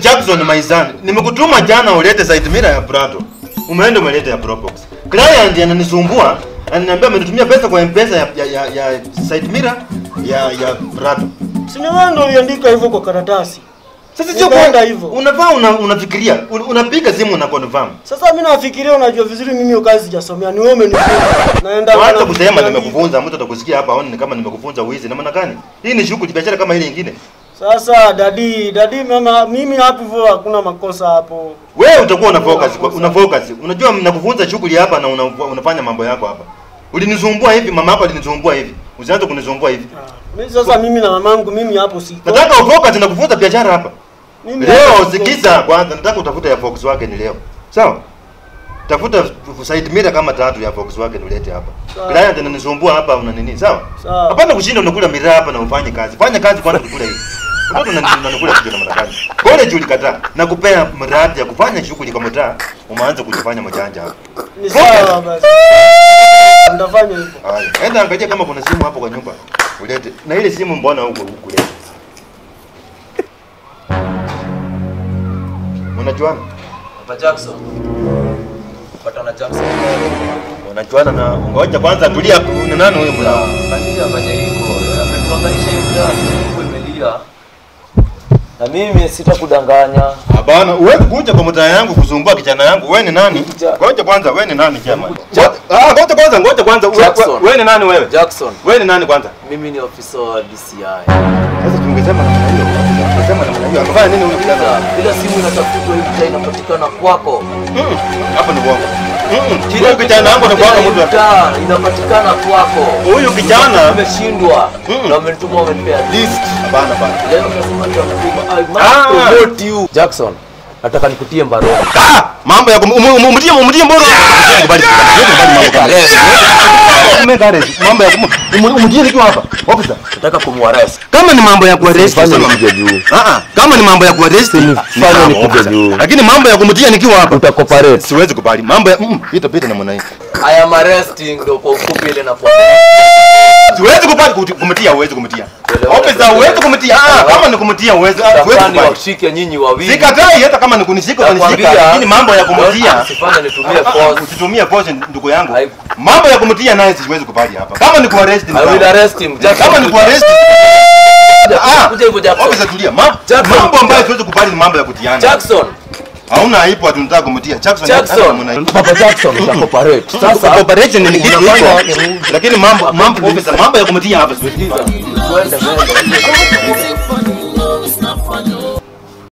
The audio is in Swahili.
Jackson Maizani, nimekutuma jana ulete side mirror ya Prado. Umeenda umeleta ya Probox. Client ananisumbua, ananiambia amenitumia pesa kwa M-Pesa ya ya, ya, ya side mirror ya ya Prado. Si ni wewe ndio uliandika hivyo kwa karatasi. Sasa sio kwenda hivyo. unafaa una, unafikiria una unapiga simu na confirm. Sasa mimi nafikiria unajua vizuri mimi hiyo kazi sijasomea. Ni wewe umenifunza. Naenda Wacha na- kusema nimekufunza, mtu atakusikia hapa aone ni kama nimekufunza uizi. Na maana gani? Hii ni shughuli biashara kama ile nyingine. Sasa dadi, dadi mama mimi hapo vo hakuna makosa hapo. Wewe utakuwa una focus, una focus. Unajua mnakufunza shughuli hapa na una, unafanya mambo yako hapa. Ulinizumbua hivi, mama hapa alinizumbua hivi. Usianze kunizumbua hivi. Ah, Mimi sasa mimi na mamangu mimi hapo siko. Nataka ufocus na kufunza biashara hapa. Mimi Leo sikiza kwanza, nataka utafuta ya focus wake ni leo. Sawa? Tafuta side mirror kama tatu ya focus wake ulete hapa. Client ananisumbua hapa una nini? Sawa? Hapana kushinda unakula miraa hapa na ufanye kazi. Fanya kazi kwanza kukula hivi. Watu unanakula kitu na matakani. College ulikataa na kupea mradi ya kufanya shughuli kama taa, umeanza kujifanya mjanja hapo Ni sawa basi. Ndafanya hivyo. Haya, enda angalia kama kuna simu hapo kwa nyumba. Ulete. Na ile simu mbona huko huko leo? Unajuana? Hapa Jackson. Pata na Jackson. Unajuana na ngoja kwanza tulia kuna nani huyo mlao? Kanisa fanya hivyo. Ametuangaisha imelia. Na mimi sitakudanganya. Hapana, huwezi kuja kwa mtaa yangu kusumbua kijana yangu. Wewe ni nani? Ngoja kwanza, wewe ni nani chama? Ja- Ah, ngoja kwanza, ngoja kwanza. Wewe- ni nani wewe? Jackson, Wewe ni nani kwanza? mimi ni ofisa wa DCI. Sasa tungesema namna hiyo. Tungesema namna hiyo. Amefanya nini huyu kijana? Bila simu inatafutwa hivi tena inapatikana kwako. Mm, Hapa ni bongo. Mm, Huyo kijana wangu ni bongo mtu inapatikana kwako. Huyu kijana ameshindwa. Mm. na umenituma umenipea list. Hapana, bana. Leo unasema ndio unapima. I Ah. must promote you. Jackson, nataka nikutie mbaroni. Ah, mambo ya kum- umu- umu- umtie umtie. Umegarezi. Mambo ya kum- umu- umtie nikiwa hapa. Officer. Nataka kumwarrest. Kama ni mambo ya kuarrest Fanya sema. nikuje juu. Ah ah, kama ni mambo ya kuarrest fanya nikuje juu. Lakini mambo ya kumtia nikiwa hapa Utakoparate. siwezi kubali. Mambo ya mm, pita pita na mwana hii. I am arresting ndio kwa ufupi ile na kwa. Siwezi kubali kumtia, huwezi kumtia. Officer, huwezi kumtia. Ah, kama ni kumtia huwezi. ah, Tafani kubali. washike nyinyi wawili. Sikatai hata kama ni kunishika kunishika. Lakini mambo ya kumtia Usifanye nitumie Ah, ah, force. Usitumie force ndugu yangu. Mambo ya kumtia naye siwezi kubali hapa. Kama ni kuarrest ni I will arrest him. Kama ni kuarrest ah, kuja hivyo Jackson. Ofisa tulia. Mambo ambayo siwezi kubali ni mambo ya kutiana. Jackson, Hauna aibu ati unataka kumtia. Jackson. Jackson. Papa Jackson utakoparate. Sasa Sasa cooperation ni kitu unafanya. Lakini mambo mambo mambo ya kumtia hapa tuende mbele.